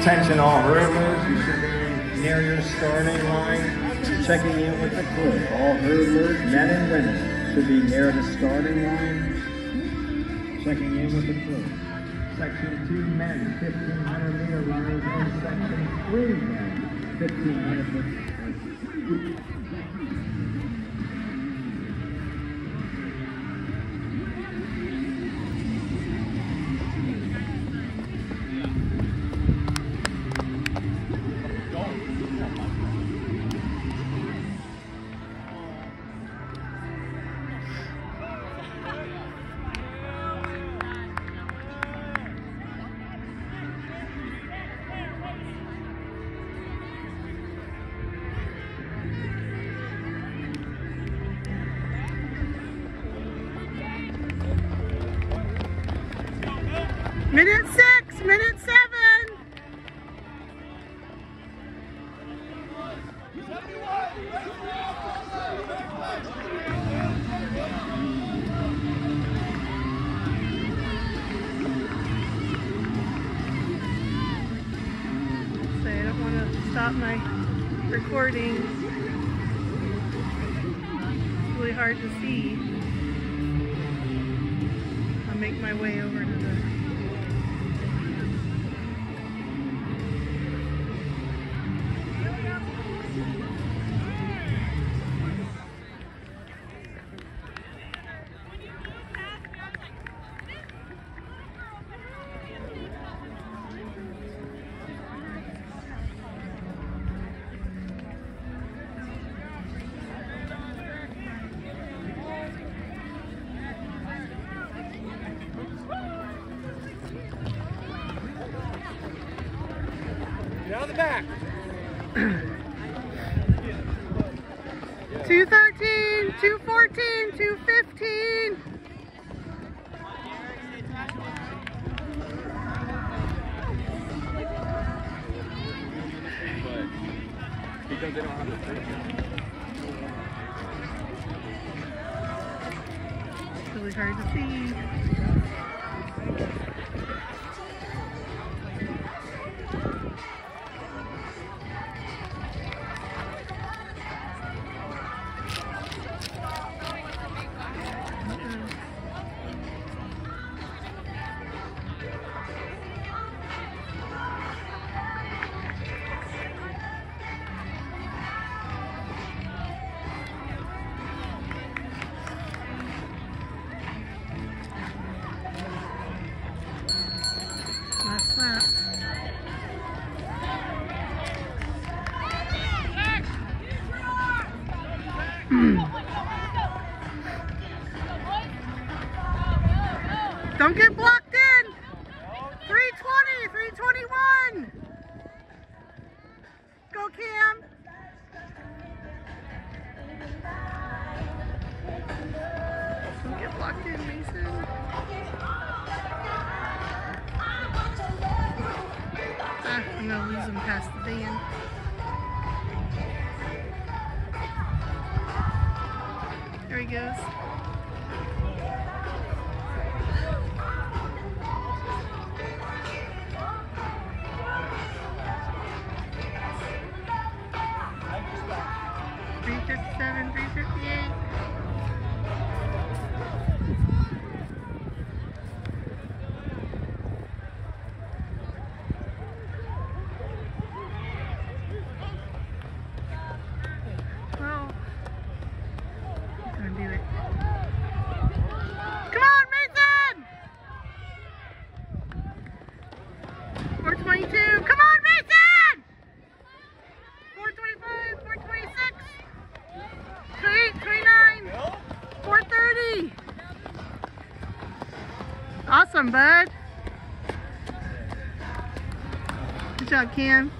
Attention all hurdlers, you should be near your starting line, checking in with the crew. All hurdlers, men and women, should be near the starting line, checking in with the crew. Section 2 men, 1500 meter runners, and section 3 men, 1500 meter. Minute six, minute seven. Say I don't want to stop my recording. It's really hard to see. I'll make my way over to the Get out of the back. 213, 214, 215. Because they don't have the It's really hard to see. Don't get blocked in. 320, 321. Go Cam. Don't get blocked in, Mason. Ah, I'm gonna lose him past the van. There he goes. Awesome, bud. Good job, Cam.